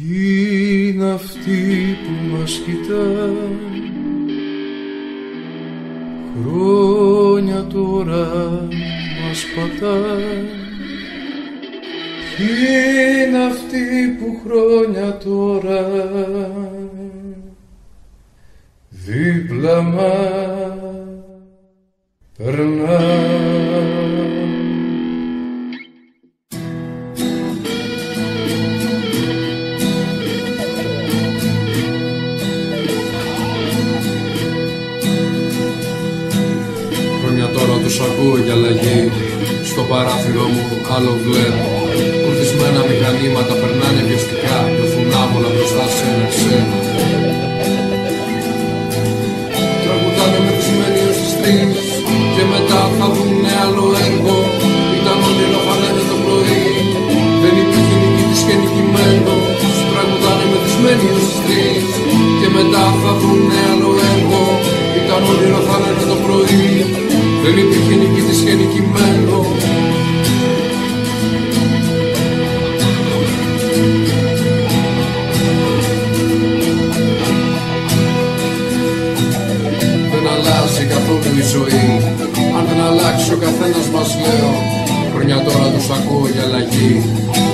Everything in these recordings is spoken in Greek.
Ποιοι είναι αυτοί που μας κοιτάνε Χρόνια τώρα μας πατάνε Ποιοι είναι αυτοί που χρόνια τώρα δίπλα μας τους ακούω για αλλαγή. Στο παράθυρο μου άλλο βλέπω Κουρδισμένα μηχανήματα περνάνε βιαστικά. Νιώθουν άμολα μπροστά σε ένα ξένο. Τραγουδάνε με θυσμένοι ως τις τρεις Και μετά θα βγουνε άλλο έργο. Ήταν όνειρο θα λένε το πρωί. Δεν υπήρχε νικητής και νικημένος. Τραγουδάνε με θυσμένοι ως τις τρεις Και μετά θα βγουνε άλλο έργο. Ήταν όνειρο θα λένε το πρωί δεν υπήρχε νικητής και νικημένο Δεν αλλάζει καθόλου η ζωή. Αν δεν αλλάξει ο καθένας μας λέω. Χρόνια τώρα τους ακούω για αλλαγή.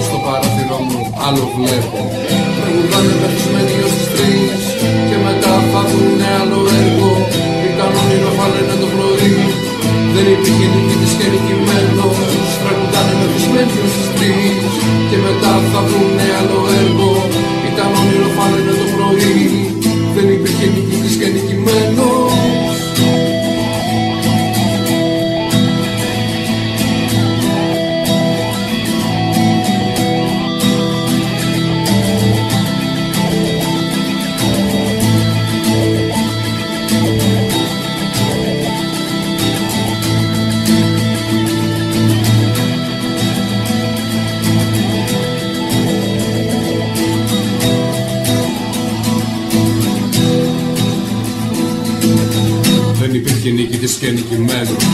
Στο παράθυρο μου άλλο βλέπω. Τραγουδάνε πεθυσμένοι ως δεν υπήρχε νικητής και νικημένος Τραγουδάνε με πισμένοι ως τις τρεις. Και μετά θα βρουνε Δεν υπήρχε νίκητης και νικημένος